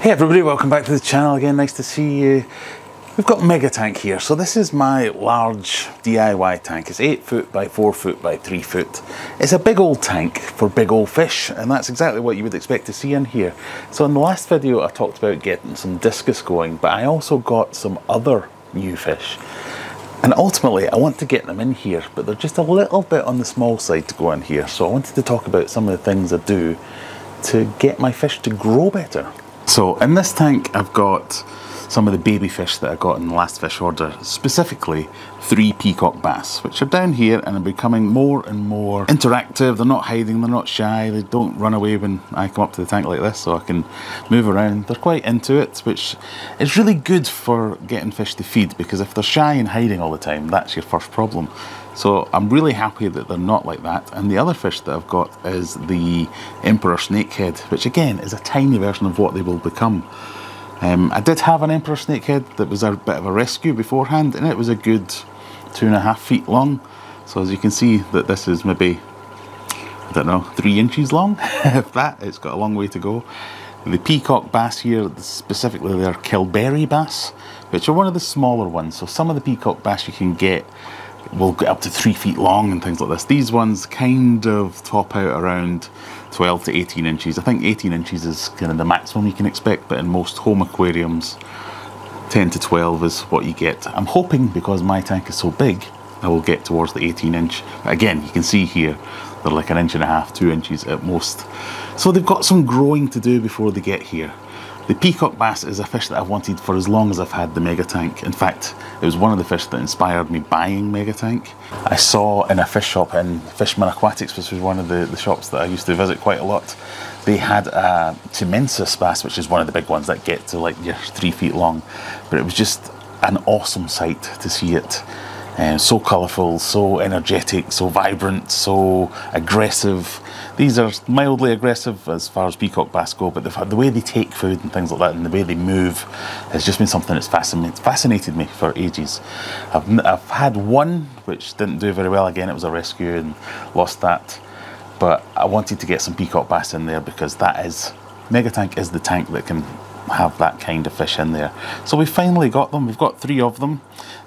Hey everybody, welcome back to the channel again, nice to see you. We've got Mega Tank here, so this is my large DIY tank. It's 8 foot by 4 foot by 3 foot. It's a big old tank for big old fish, and that's exactly what you would expect to see in here. So in the last video I talked about getting some discus going, but I also got some other new fish. And ultimately I want to get them in here, but they're just a little bit on the small side to go in here. So I wanted to talk about some of the things I do to get my fish to grow better. So in this tank I've got some of the baby fish that I got in the last fish order, specifically three peacock bass, which are down here and are becoming more and more interactive. They're not hiding, they're not shy, they don't run away when I come up to the tank like this so I can move around. They're quite into it, which is really good for getting fish to feed because if they're shy and hiding all the time, that's your first problem. So I'm really happy that they're not like that. And the other fish that I've got is the Emperor Snakehead, which again is a tiny version of what they will become. Um, I did have an Emperor Snakehead that was a bit of a rescue beforehand, and it was a good two and a half feet long. So as you can see that this is maybe, I don't know, three inches long, if that, it's got a long way to go. The peacock bass here, specifically they're Kelberi bass, which are one of the smaller ones. So some of the peacock bass you can get will get up to three feet long and things like this. These ones kind of top out around 12 to 18 inches. I think 18 inches is kind of the maximum you can expect, but in most home aquariums, 10 to 12 is what you get. I'm hoping because my tank is so big, I will get towards the 18 inch. Again, you can see here, they're like an inch and a half, two inches at most. So they've got some growing to do before they get here. The peacock bass is a fish that I've wanted for as long as I've had the Mega Tank. In fact, it was one of the fish that inspired me buying Mega Tank. I saw in a fish shop in Fishman Aquatics, which was one of the, the shops that I used to visit quite a lot, they had a Temensis bass, which is one of the big ones that get to like your three feet long. But it was just an awesome sight to see it. Uh, so colourful, so energetic, so vibrant, so aggressive these are mildly aggressive as far as peacock bass go, but the, the, way they take food and things like that and the way they move has just been something that's fascinated, fascinated me for ages. I've, I've had one which didn't do very well again, it was a rescue and lost that. But I wanted to get some peacock bass in there because that is, Megatank is the tank that can have that kind of fish in there. So we finally got them, we've got three of them.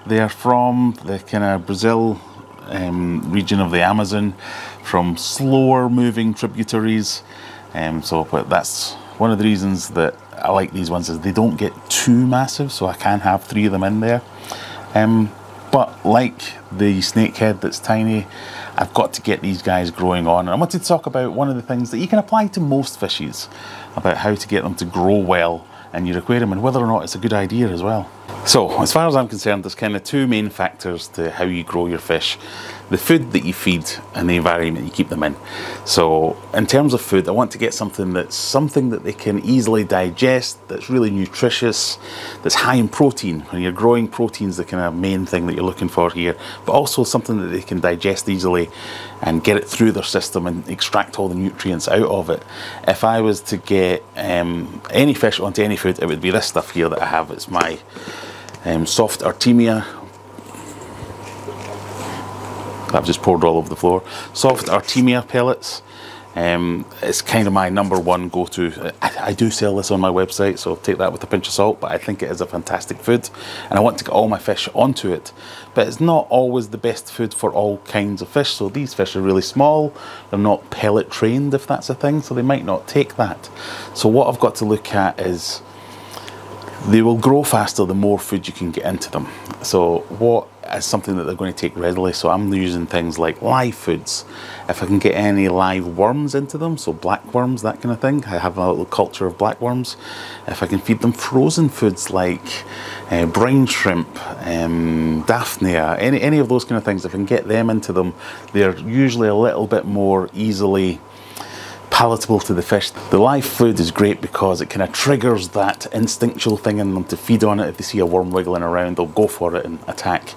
They're from the kind of Brazil um, region of the Amazon from slower moving tributaries. Um, so but that's one of the reasons that I like these ones is they don't get too massive so I can have three of them in there. Um, but like the snakehead that's tiny, I've got to get these guys growing on. And I wanted to talk about one of the things that you can apply to most fishes, about how to get them to grow well in your aquarium and whether or not it's a good idea as well. So, as far as I'm concerned, there's kind of two main factors to how you grow your fish the food that you feed and the environment you keep them in. So, in terms of food, I want to get something that's something that they can easily digest, that's really nutritious, that's high in protein. When you're growing, protein's the kind of main thing that you're looking for here, but also something that they can digest easily and get it through their system and extract all the nutrients out of it. If I was to get um, any fish onto any food, it would be this stuff here that I have. It's my um, soft Artemia. I've just poured all over the floor. Soft Artemia pellets. Um, it's kind of my number one go-to. I, I, do sell this on my website, so take that with a pinch of salt, but I think it is a fantastic food, and I want to get all my fish onto it. But it's not always the best food for all kinds of fish, so these fish are really small, they're not pellet trained, if that's a thing, so they might not take that. So what I've got to look at is they will grow faster the more food you can get into them. So what is something that they're going to take readily. So I'm using things like live foods. If I can get any live worms into them, so black worms, that kind of thing. I have a little culture of black worms. If I can feed them frozen foods like uh, brine shrimp, um, daphnia, any, any of those kind of things, if I can get them into them, they're usually a little bit more easily palatable to the fish. The live food is great because it kind of triggers that instinctual thing in them to feed on it. If they see a worm wiggling around, they'll go for it and attack.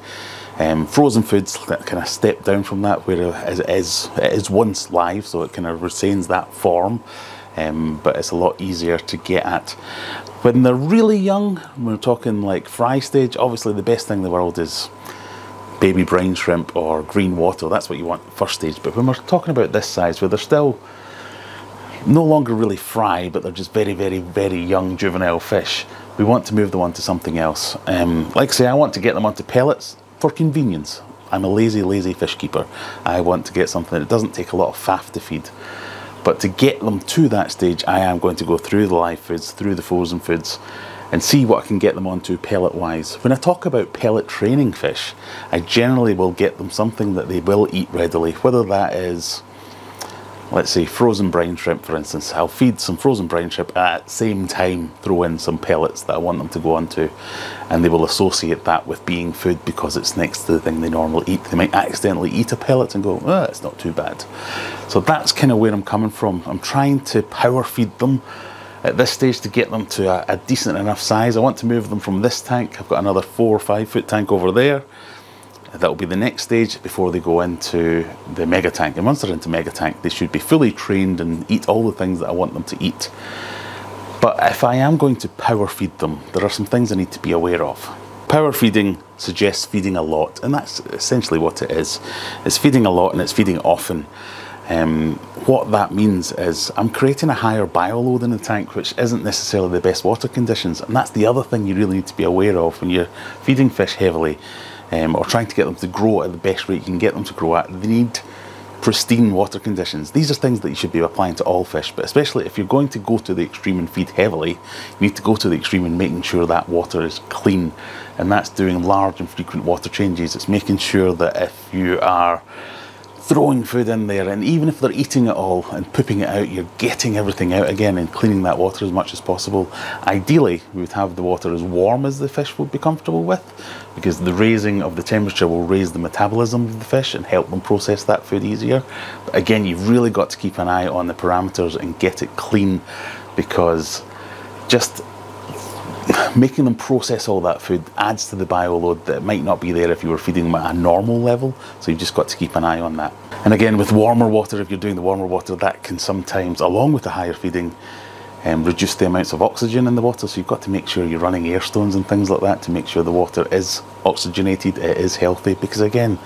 Um, frozen foods that kind of step down from that, where it is, it is once live, so it kind of retains that form, um, but it's a lot easier to get at. When they're really young, we're talking like fry stage, obviously the best thing in the world is baby brine shrimp or green water, that's what you want first stage. But when we're talking about this size, where they're still no longer really fry, but they're just very, very, very young juvenile fish, we want to move them on to something else. Um, like I say, I want to get them onto pellets for convenience. I'm a lazy, lazy fish keeper. I want to get something that doesn't take a lot of faff to feed. But to get them to that stage, I am going to go through the live foods, through the frozen foods, and see what I can get them onto pellet wise. When I talk about pellet training fish, I generally will get them something that they will eat readily, whether that is let's say frozen brine shrimp for instance, I'll feed some frozen brine shrimp at the same time throw in some pellets that I want them to go onto and they will associate that with being food because it's next to the thing they normally eat. They might accidentally eat a pellet and go, oh, it's not too bad. So that's kind of where I'm coming from. I'm trying to power feed them at this stage to get them to a, a decent enough size. I want to move them from this tank. I've got another four or five foot tank over there that will be the next stage before they go into the mega tank. And once they're into mega tank, they should be fully trained and eat all the things that I want them to eat. But if I am going to power feed them, there are some things I need to be aware of. Power feeding suggests feeding a lot, and that's essentially what it is. It's feeding a lot and it's feeding often. Um, what that means is I'm creating a higher bioload in the tank, which isn't necessarily the best water conditions. And that's the other thing you really need to be aware of when you're feeding fish heavily um, or trying to get them to grow at the best rate you can get them to grow at, they need pristine water conditions. These are things that you should be applying to all fish, but especially if you're going to go to the extreme and feed heavily, you need to go to the extreme in making sure that water is clean. And that's doing large and frequent water changes. It's making sure that if you are throwing food in there and even if they're eating it all and pooping it out you're getting everything out again and cleaning that water as much as possible. Ideally we would have the water as warm as the fish would be comfortable with because the raising of the temperature will raise the metabolism of the fish and help them process that food easier. But again you've really got to keep an eye on the parameters and get it clean because just making them process all that food adds to the bio load that might not be there if you were feeding them at a normal level. So you've just got to keep an eye on that. And again, with warmer water, if you're doing the warmer water, that can sometimes, along with the higher feeding, um, reduce the amounts of oxygen in the water. So you've got to make sure you're running air stones and things like that to make sure the water is oxygenated, it is healthy. Because again,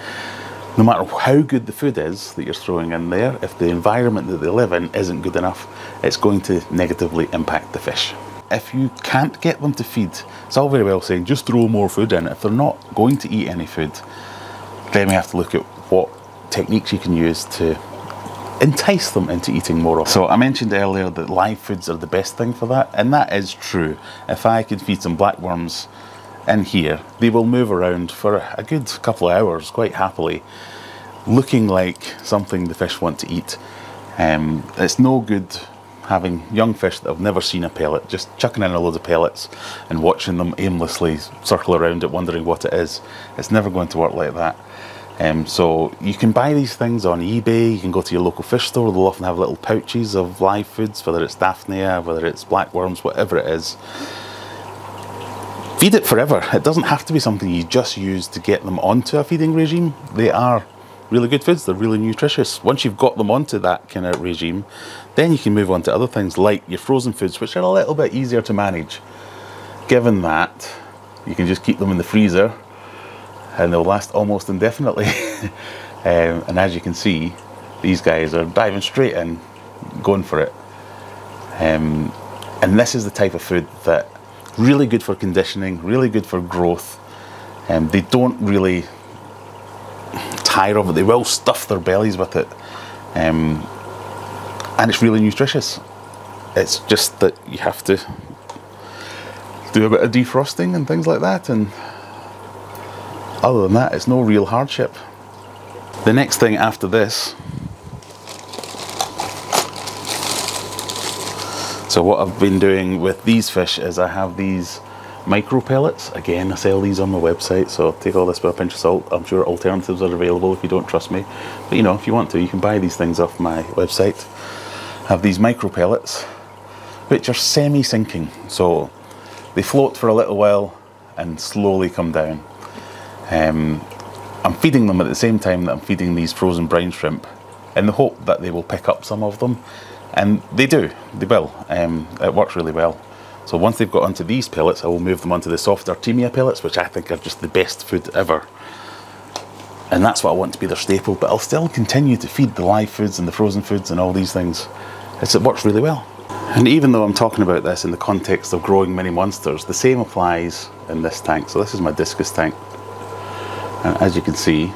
no matter how good the food is that you're throwing in there, if the environment that they live in isn't good enough, it's going to negatively impact the fish if you can't get them to feed, it's all very well saying just throw more food in. If they're not going to eat any food, then we have to look at what techniques you can use to entice them into eating more. So I mentioned earlier that live foods are the best thing for that, and that is true. If I could feed some blackworms in here, they will move around for a good couple of hours quite happily, looking like something the fish want to eat. Um, it's no good having young fish that have never seen a pellet, just chucking in a load of pellets and watching them aimlessly circle around it, wondering what it is. It's never going to work like that. Um, so you can buy these things on eBay, you can go to your local fish store, they'll often have little pouches of live foods, whether it's Daphnia, whether it's blackworms, whatever it is. Feed it forever. It doesn't have to be something you just use to get them onto a feeding regime. They are really good foods, they're really nutritious. Once you've got them onto that kind of regime, then you can move on to other things like your frozen foods, which are a little bit easier to manage. Given that you can just keep them in the freezer and they'll last almost indefinitely. um, and as you can see, these guys are diving straight in, going for it. Um, and this is the type of food that really good for conditioning, really good for growth. Um, they don't really tire of it. They will stuff their bellies with it. Um, and it's really nutritious. It's just that you have to do a bit of defrosting and things like that. And other than that, it's no real hardship. The next thing after this So what I've been doing with these fish is I have these micro pellets. Again, I sell these on my website, so take all this with a pinch of salt. I'm sure alternatives are available if you don't trust me. But you know, if you want to, you can buy these things off my website have these micro pellets which are semi-sinking so they float for a little while and slowly come down um, I'm feeding them at the same time that I'm feeding these frozen brine shrimp in the hope that they will pick up some of them and they do, they will, um, it works really well so once they've got onto these pellets I will move them onto the soft Artemia pellets which I think are just the best food ever and that's what I want to be their staple but I'll still continue to feed the live foods and the frozen foods and all these things it's, it works really well. And even though I'm talking about this in the context of growing mini monsters, the same applies in this tank. So this is my discus tank. And as you can see,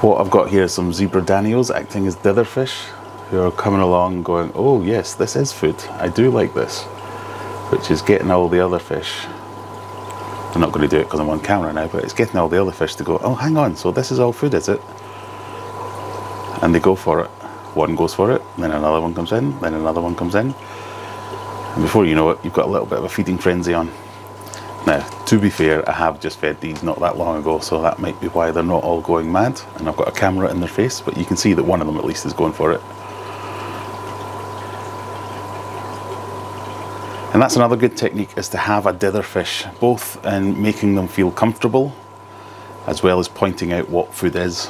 what I've got here is some zebra danios acting as ditherfish who are coming along going, oh yes, this is food. I do like this. Which is getting all the other fish. I'm not going to do it because I'm on camera now, but it's getting all the other fish to go, oh hang on, so this is all food, is it? And they go for it one goes for it, then another one comes in, then another one comes in. And before you know it, you've got a little bit of a feeding frenzy on. Now, to be fair, I have just fed these not that long ago, so that might be why they're not all going mad. And I've got a camera in their face, but you can see that one of them at least is going for it. And that's another good technique is to have a dither fish, both in making them feel comfortable, as well as pointing out what food is.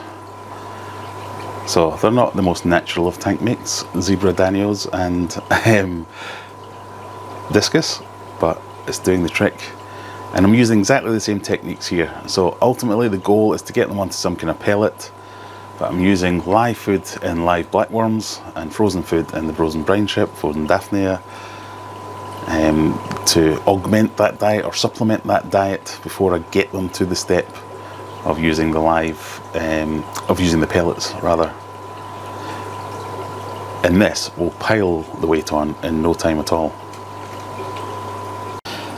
So they're not the most natural of tank mates, zebra danios and um, discus, but it's doing the trick. And I'm using exactly the same techniques here. So ultimately the goal is to get them onto some kind of pellet, but I'm using live food in live blackworms and frozen food in the frozen brine shrimp, frozen daphnia, um, to augment that diet or supplement that diet before I get them to the step of using the live, um, of using the pellets rather. And this will pile the weight on in no time at all.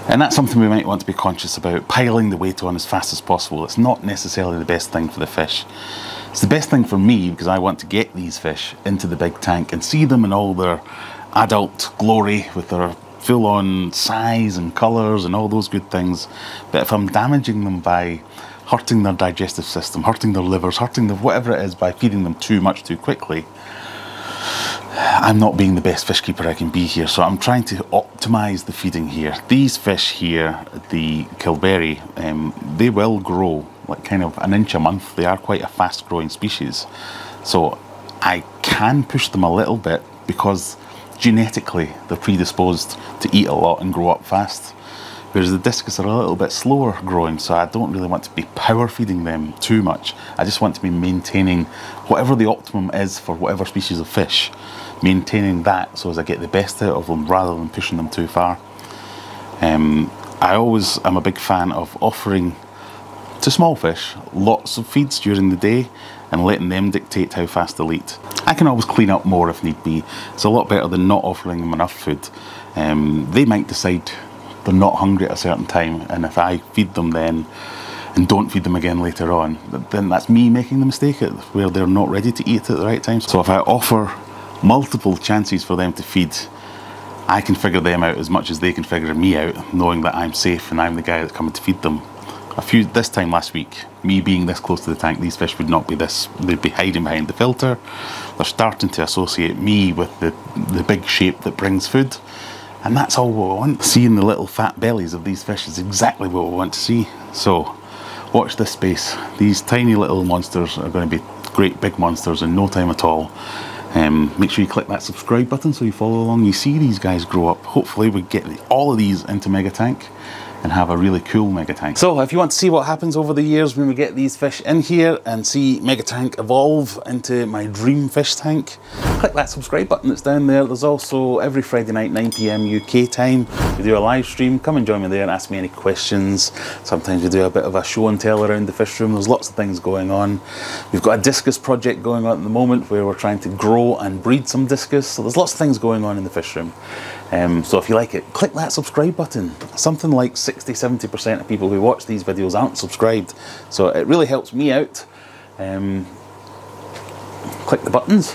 And that's something we might want to be conscious about, piling the weight on as fast as possible. It's not necessarily the best thing for the fish. It's the best thing for me because I want to get these fish into the big tank and see them in all their adult glory with their full on size and colours and all those good things. But if I'm damaging them by hurting their digestive system, hurting their livers, hurting their whatever it is by feeding them too much too quickly, I'm not being the best fish keeper I can be here, so I'm trying to optimize the feeding here. These fish here, the Kelberi, um, they will grow like kind of an inch a month. They are quite a fast growing species. So I can push them a little bit because genetically they're predisposed to eat a lot and grow up fast. Whereas the discus are a little bit slower growing, so I don't really want to be power feeding them too much. I just want to be maintaining whatever the optimum is for whatever species of fish, maintaining that so as I get the best out of them rather than pushing them too far. Um, I always am a big fan of offering to small fish lots of feeds during the day and letting them dictate how fast they'll eat. I can always clean up more if need be. It's a lot better than not offering them enough food. Um, they might decide they're not hungry at a certain time, and if I feed them then and don't feed them again later on, then that's me making the mistake where they're not ready to eat at the right time. So if I offer multiple chances for them to feed, I can figure them out as much as they can figure me out, knowing that I'm safe and I'm the guy that's coming to feed them. A few this time last week, me being this close to the tank, these fish would not be this. They'd be hiding behind the filter. They're starting to associate me with the the big shape that brings food. And that's all we want. Seeing the little fat bellies of these fish is exactly what we want to see. So watch this space. These tiny little monsters are going to be great big monsters in no time at all. Um, make sure you click that subscribe button so you follow along. You see these guys grow up. Hopefully we get all of these into Mega Tank and have a really cool mega tank. So if you want to see what happens over the years when we get these fish in here and see mega tank evolve into my dream fish tank, click that subscribe button that's down there. There's also every Friday night 9pm UK time we do a live stream. Come and join me there and ask me any questions. Sometimes we do a bit of a show and tell around the fish room. There's lots of things going on. We've got a discus project going on at the moment where we're trying to grow and breed some discus. So there's lots of things going on in the fish room. Um, so if you like it, click that subscribe button. Something like 60-70% of people who watch these videos aren't subscribed. So it really helps me out. Um, click the buttons